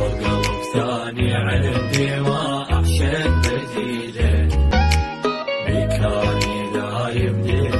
لو قلب ثاني عندي ما أحشد بديله بكاني لا يبدي